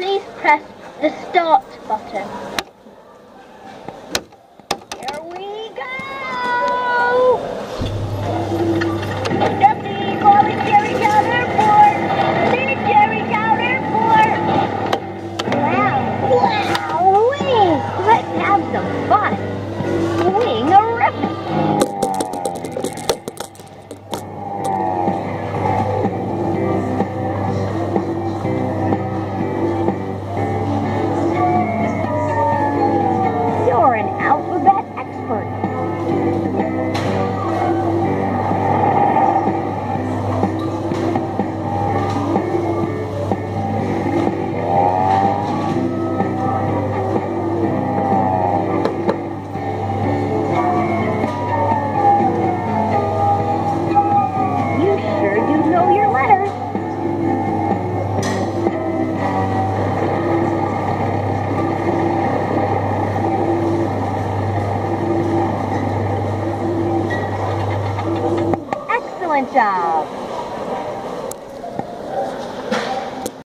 please press the start button. 干